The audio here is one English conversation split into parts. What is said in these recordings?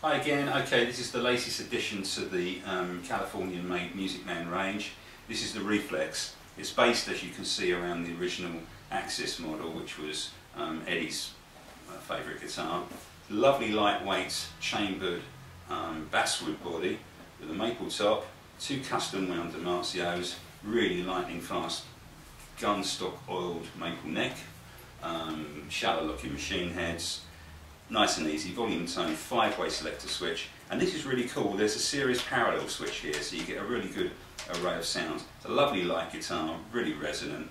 Hi again, okay this is the latest addition to the um, Californian made Music Man range. This is the Reflex. It's based as you can see around the original Axis model which was um, Eddie's uh, favourite guitar. Lovely lightweight chambered um, basswood body with a maple top, two custom wound DiMarzios, really lightning fast gunstock oiled maple neck, um, Schaller locking machine heads, nice and easy, volume tone, five-way selector switch, and this is really cool, there's a series parallel switch here, so you get a really good array of sounds. It's a lovely light guitar, really resonant,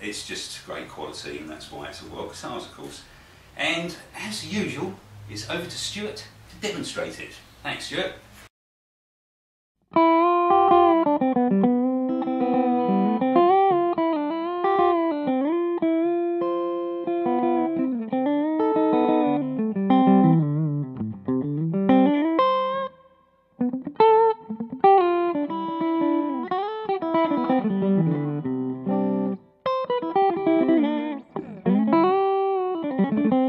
it's just great quality, and that's why it's a World Guitars, of course. And as usual, it's over to Stuart to demonstrate it. Thanks, Stuart. Thank you.